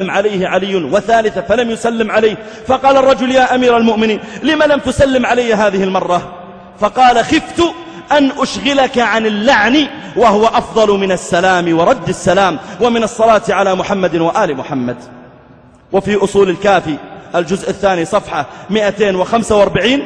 عليه علي وثالثة فلم يسلم عليه. فقال الرجل يا أمير المؤمنين لم لم تسلم علي هذه المرة؟ فقال خفت أن أشغلك عن اللعن وهو أفضل من السلام ورد السلام ومن الصلاة على محمد وآل محمد. وفي أصول الكافي الجزء الثاني صفحة 245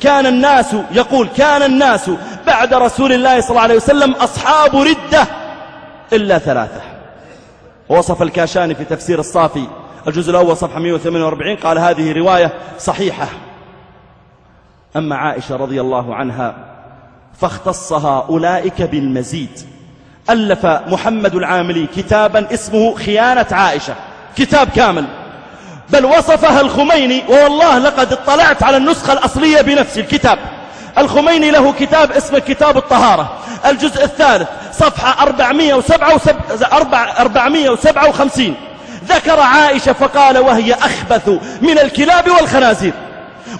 كان الناس يقول كان الناس بعد رسول الله صلى الله عليه وسلم أصحاب ردة إلا ثلاثة. ووصف الكاشاني في تفسير الصافي. الجزء الأول صفحة 148 قال هذه رواية صحيحة. أما عائشة رضي الله عنها فاختصها أولئك بالمزيد. ألف محمد العاملي كتابا اسمه خيانة عائشة. كتاب كامل. بل وصفها الخميني والله لقد اطلعت على النسخة الأصلية بنفس الكتاب. الخميني له كتاب اسمه كتاب الطهارة. الجزء الثالث صفحة 457 ذكر عائشة فقال وهي أخبث من الكلاب والخنازير.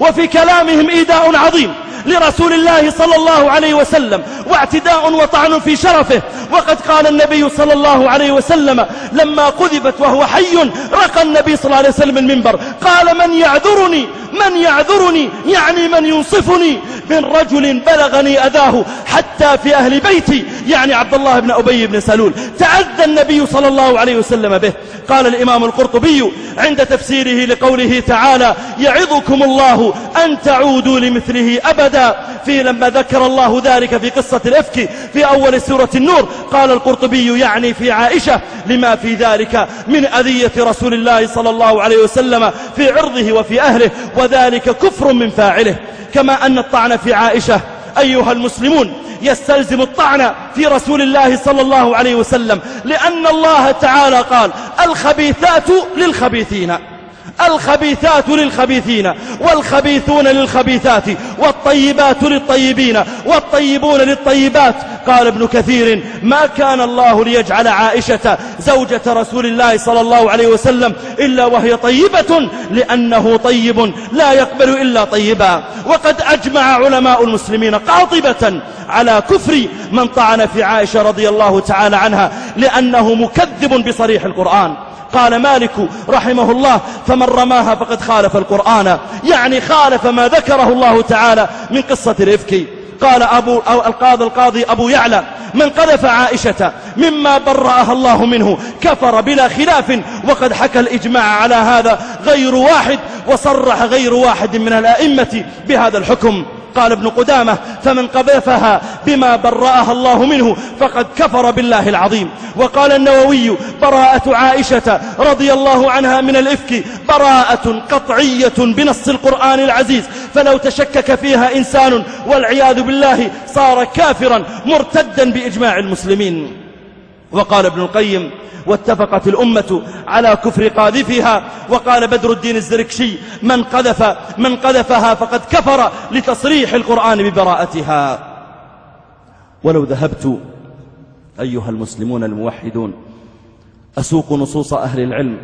وفي كلامهم إيداء عظيم لرسول الله صلى الله عليه وسلم واعتداء وطعن في شرفه. وقد قال النبي صلى الله عليه وسلم لما قذفت وهو حي رقى النبي صلى الله عليه وسلم المنبر قال من يعذرني؟ من يعذرني؟ يعني من ينصفني؟ من رجل بلغني أذاه حتى في أهل بيتي يعني عبد الله بن أبي بن سلول. تعذى النبي صلى الله عليه وسلم به. قال الإمام القرطبي عند تفسيره لقوله تعالى يعظكم الله أن تعودوا لمثله أبدا. في لما ذكر الله ذلك في قصة الإفك في أول سورة النور قال القرطبي يعني في عائشة لما في ذلك من أذية رسول الله صلى الله عليه وسلم في عرضه وفي أهله وذلك كفر من فاعله. كما أن الطعن في عائشة. أيها المسلمون يستلزم الطعن في رسول الله صلى الله عليه وسلم لأن الله تعالى قال الخبيثات للخبيثين. الخبيثات للخبيثين والخبيثون للخبيثات والطيبات للطيبين والطيبون للطيبات. قال ابن كثير ما كان الله ليجعل عائشة زوجة رسول الله صلى الله عليه وسلم إلا وهي طيبة لأنه طيب لا يقبل إلا طيبا. وقد أجمع علماء المسلمين قاطبة على كفر من طعن في عائشة رضي الله تعالى عنها لأنه مكذب بصريح القرآن. قال مالك رحمه الله فمن رماها فقد خالف القرآن. يعني خالف ما ذكره الله تعالى من قصة الإفك. قال أبو القاضي القاضي أبو يعلى من قذف عائشة مما برأها الله منه كفر بلا خلاف وقد حكى الإجماع على هذا غير واحد وصرح غير واحد من الأئمة بهذا الحكم. قال ابن قدامة فمن قذفها بما برأها الله منه فقد كفر بالله العظيم. وقال النووي براءة عائشة رضي الله عنها من الإفك براءة قطعية بنص القرآن العزيز. فلو تشكك فيها إنسان والعياذ بالله صار كافرا مرتدا بإجماع المسلمين. وقال ابن القيم واتفقت الأمة على كفر قاذفها وقال بدر الدين الزركشي من قذف من قذفها فقد كفر لتصريح القرآن ببراءتها. ولو ذهبت أيها المسلمون الموحدون أسوق نصوص أهل العلم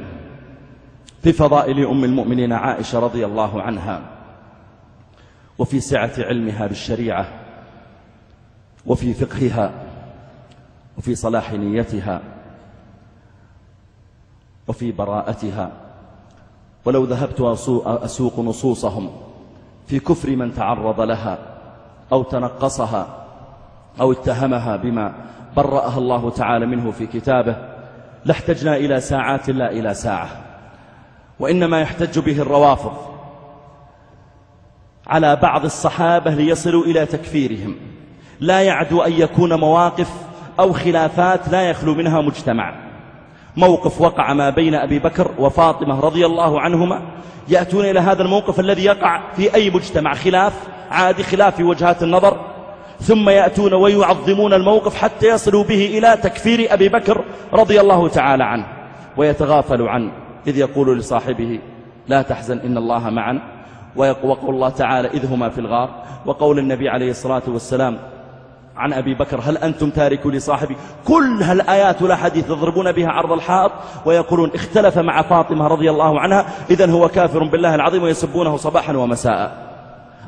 في فضائل أم المؤمنين عائشة رضي الله عنها وفي سعة علمها بالشريعة وفي فقهها وفي صلاح نيتها وفي براءتها. ولو ذهبت أسوق نصوصهم في كفر من تعرض لها أو تنقصها أو اتهمها بما برأها الله تعالى منه في كتابه لاحتجنا إلى ساعات لا إلى ساعة. وإنما يحتج به الروافض على بعض الصحابة ليصلوا إلى تكفيرهم. لا يعدو أن يكون مواقف أو خلافات لا يخلو منها مجتمع. موقف وقع ما بين أبي بكر وفاطمة رضي الله عنهما. يأتون إلى هذا الموقف الذي يقع في أي مجتمع؟ خلاف عادي خلاف في وجهات النظر. ثم يأتون ويعظمون الموقف حتى يصلوا به إلى تكفير أبي بكر رضي الله تعالى عنه. ويتغافل عنه إذ يقول لصاحبه لا تحزن إن الله معنا. ويقول الله تعالى إذ هما في الغار. وقول النبي عليه الصلاة والسلام عن أبي بكر هل أنتم تاركوا لصاحبي؟ كل هالآيات والأحاديث يضربون بها عرض الحائط ويقولون اختلف مع فاطمة رضي الله عنها إذا هو كافر بالله العظيم ويسبونه صباحا ومساء.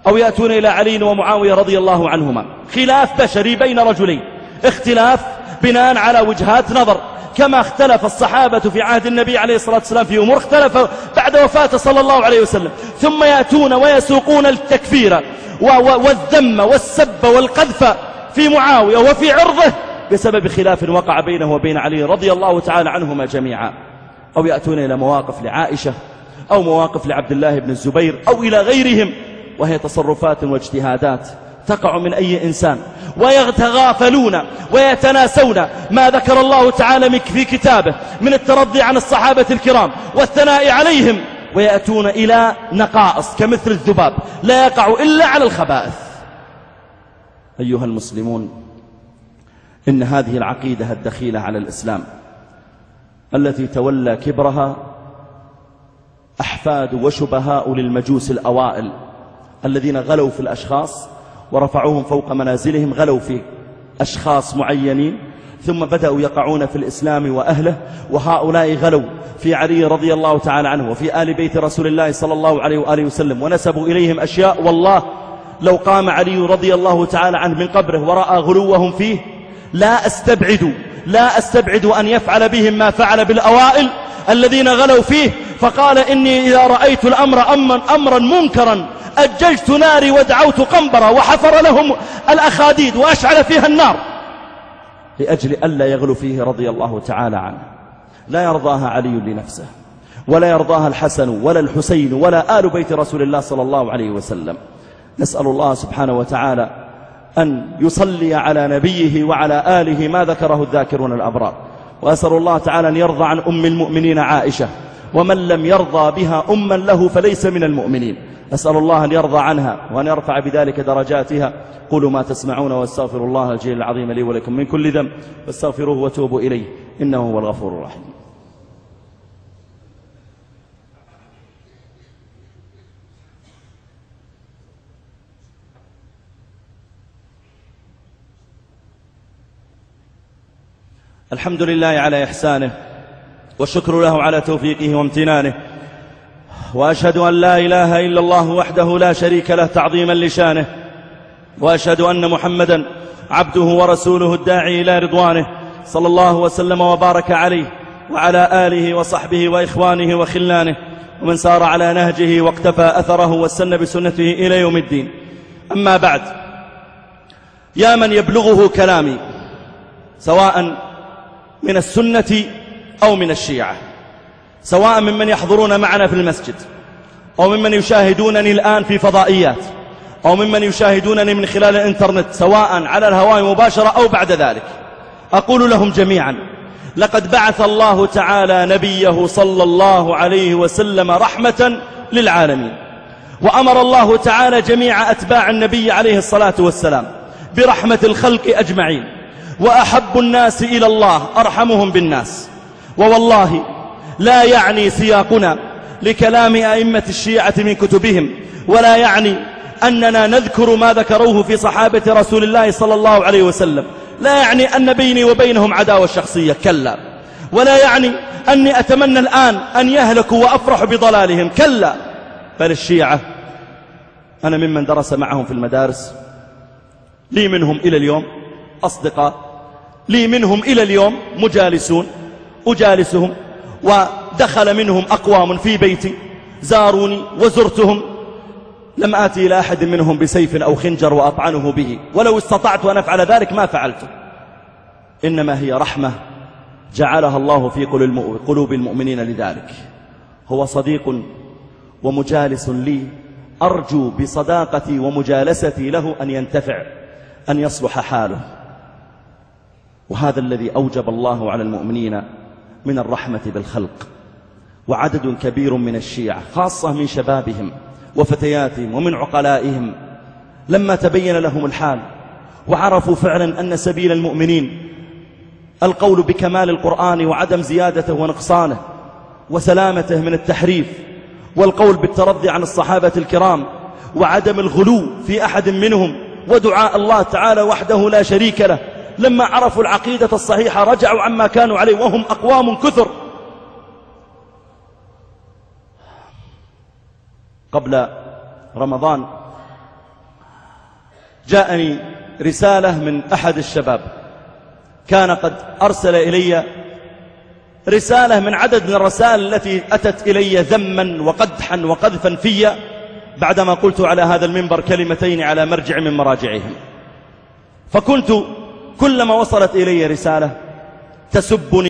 أو يأتون إلى علي ومعاوية رضي الله عنهما. خلاف بشري بين رجلين. اختلاف بناء على وجهات نظر. كما اختلف الصحابة في عهد النبي عليه الصلاة والسلام في أمور اختلف بعد وفاته صلى الله عليه وسلم. ثم يأتون ويسوقون التكفير والذم والسب والقذف. في معاوية وفي عرضه بسبب خلاف وقع بينه وبين علي رضي الله تعالى عنهما جميعا. أو يأتون إلى مواقف لعائشة أو مواقف لعبد الله بن الزبير أو إلى غيرهم وهي تصرفات واجتهادات تقع من أي إنسان. ويتغافلون ويتناسون ما ذكر الله تعالى في كتابه من الترضي عن الصحابة الكرام والثناء عليهم. ويأتون إلى نقائص كمثل الذباب لا يقع إلا على الخبائث. أيها المسلمون إن هذه العقيدة الدخيلة على الإسلام التي تولى كبرها أحفاد وشبهاء للمجوس الأوائل الذين غلوا في الأشخاص ورفعوهم فوق منازلهم غلوا في أشخاص معينين ثم بدأوا يقعون في الإسلام وأهله وهؤلاء غلوا في علي رضي الله تعالى عنه وفي آل بيت رسول الله صلى الله عليه وآله وسلم ونسبوا إليهم أشياء والله لو قام علي رضي الله تعالى عنه من قبره ورأى غلوهم فيه لا أستبعد لا أستبعد أن يفعل بهم ما فعل بالأوائل الذين غلوا فيه. فقال إني إذا رأيت الأمر أمرا, أمرا منكرا أججت ناري ودعوت قنبرة وحفر لهم الأخاديد وأشعل فيها النار. لأجل ألا يغلو فيه رضي الله تعالى عنه. لا يرضاها علي لنفسه ولا يرضاها الحسن ولا الحسين ولا آل بيت رسول الله صلى الله عليه وسلم. نسأل الله سبحانه وتعالى أن يصلي على نبيه وعلى آله ما ذكره الذاكرون الأبرار. وأسأل الله تعالى أن يرضى عن أم المؤمنين عائشة. ومن لم يرضى بها أما له فليس من المؤمنين. أسأل الله أن يرضى عنها وأن يرفع بذلك درجاتها. قولوا ما تسمعون واستغفر الله الجليل العظيم لي ولكم من كل ذنب. واستغفروه وتوبوا إليه. إنه هو الغفور الرحيم. الحمد لله على إحسانه والشكر له على توفيقه وامتنانه وأشهد أن لا إله إلا الله وحده لا شريك له تعظيما لشانه وأشهد أن محمدا عبده ورسوله الداعي إلى رضوانه صلى الله وسلم وبارك عليه وعلى آله وصحبه وإخوانه وخلانه ومن سار على نهجه واقتفى أثره واستنى بسنته إلى يوم الدين. أما بعد يا من يبلغه كلامي سواء من السنة أو من الشيعة. سواء ممن يحضرون معنا في المسجد أو ممن يشاهدونني الآن في فضائيات أو ممن يشاهدونني من خلال الإنترنت سواء على الهواء مباشرة أو بعد ذلك. أقول لهم جميعا لقد بعث الله تعالى نبيه صلى الله عليه وسلم رحمة للعالمين. وأمر الله تعالى جميع أتباع النبي عليه الصلاة والسلام برحمة الخلق أجمعين. وأحب الناس إلى الله أرحمهم بالناس. ووالله لا يعني سياقنا لكلام أئمة الشيعة من كتبهم ولا يعني أننا نذكر ما ذكروه في صحابة رسول الله صلى الله عليه وسلم. لا يعني أن بيني وبينهم عداوة شخصية كلا. ولا يعني أني أتمنى الآن أن يهلكوا وأفرح بضلالهم كلا. بل الشيعة أنا ممن درس معهم في المدارس لي منهم إلى اليوم. أصدقاء. لي منهم إلى اليوم مجالسون أجالسهم ودخل منهم أقوام في بيتي زاروني وزرتهم. لم آتي إلى أحد منهم بسيف أو خنجر وأطعنه به. ولو استطعت أن أفعل ذلك ما فعلته إنما هي رحمة جعلها الله في قلوب المؤمنين لذلك. هو صديق ومجالس لي. أرجو بصداقتي ومجالستي له أن ينتفع أن يصلح حاله. وهذا الذي أوجب الله على المؤمنين من الرحمة بالخلق. وعدد كبير من الشيعة خاصة من شبابهم وفتياتهم ومن عقلائهم لما تبين لهم الحال وعرفوا فعلا أن سبيل المؤمنين القول بكمال القرآن وعدم زيادته ونقصانه وسلامته من التحريف والقول بالترضي عن الصحابة الكرام وعدم الغلو في أحد منهم ودعاء الله تعالى وحده لا شريك له لما عرفوا العقيدة الصحيحة رجعوا عما كانوا عليه وهم أقوام كثر. قبل رمضان جاءني رسالة من أحد الشباب. كان قد أرسل إلي رسالة من عدد من الرسائل التي أتت إلي ذما وقدحا وقذفا في بعدما قلت على هذا المنبر كلمتين على مرجع من مراجعهم. فكنت كلما وصلت إلي رسالة تسبني.